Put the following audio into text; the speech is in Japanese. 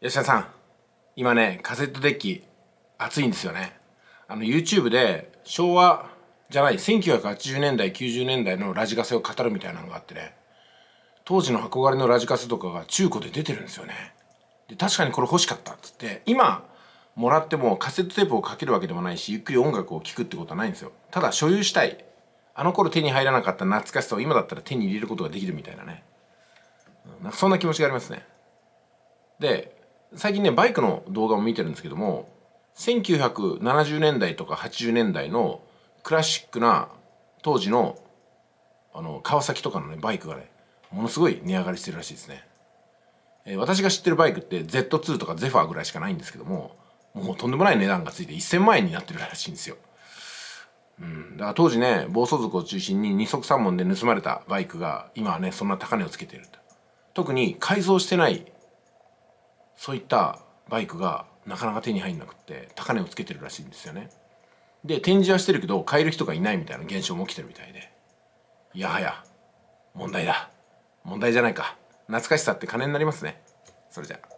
吉田さん今ねカセットデッキ熱いんですよね。あの YouTube で昭和じゃない1980年代90年代のラジカセを語るみたいなのがあってね当時の憧れのラジカセとかが中古で出てるんですよね。で確かにこれ欲しかったっつって今もらってもカセットテープをかけるわけでもないしゆっくり音楽を聴くってことはないんですよ。ただ所有したい。あの頃手に入らなかった懐かしさを今だったら手に入れることができるみたいなね。なんかそんな気持ちがありますね。で最近ねバイクの動画も見てるんですけども1970年代とか80年代のクラシックな当時のあの川崎とかのねバイクがねものすごい値上がりしてるらしいですね、えー、私が知ってるバイクって Z2 とかゼファーぐらいしかないんですけどももうとんでもない値段がついて1000万円になってるらしいんですよ。うん、だから当時ね暴走族を中心に二足三門で盗まれたバイクが今はねそんな高値をつけていると。特に改造してないそういったバイクがなかなか手に入んなくって高値をつけてるらしいんですよね。で展示はしてるけど買える人がいないみたいな現象も起きてるみたいで。いやはや問題だ。問題じゃないか。懐かしさって金になりますね。それじゃあ。